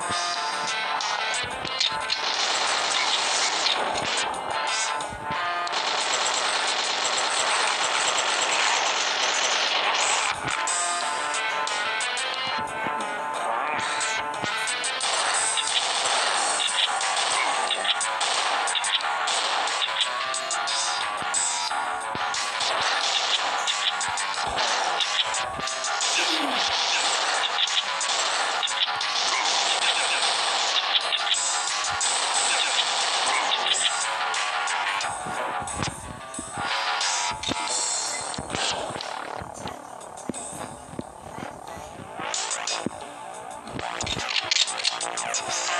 Bye. そうっす。